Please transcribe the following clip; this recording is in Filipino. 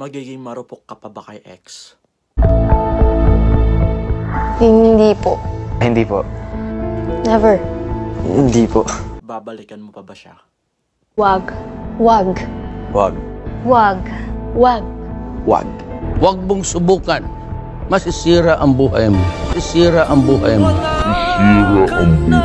Magiging marupok ka pa ba kay ex? Hindi po. Hindi po. Never. Hindi po. Babalikan mo pa ba siya? Wag. Wag. Wag. Wag. Wag. Wag. Wag mong subukan. Masisira ang buhay mo. Masisira ang buhay mo. Sira ang buhay mo.